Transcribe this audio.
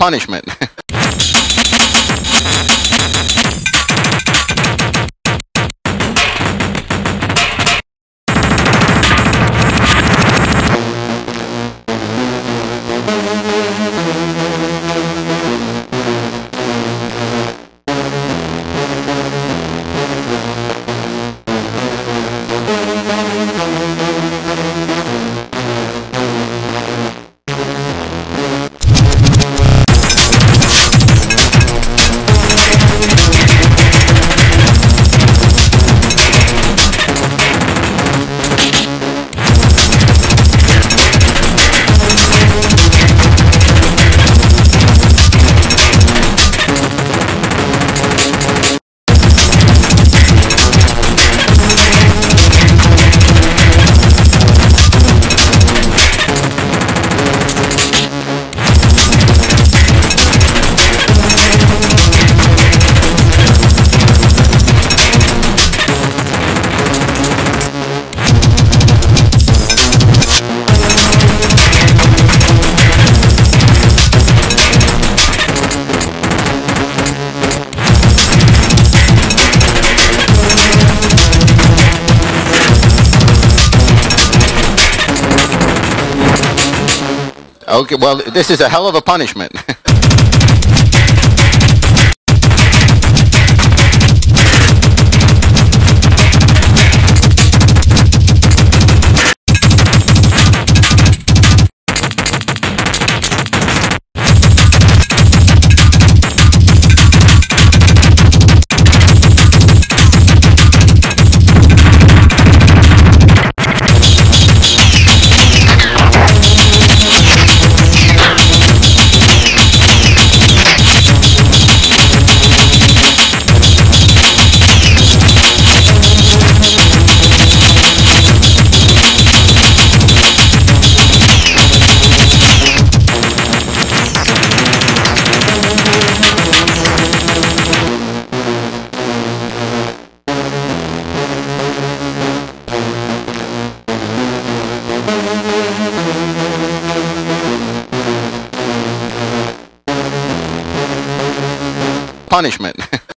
punishment. Okay, well, this is a hell of a punishment. punishment.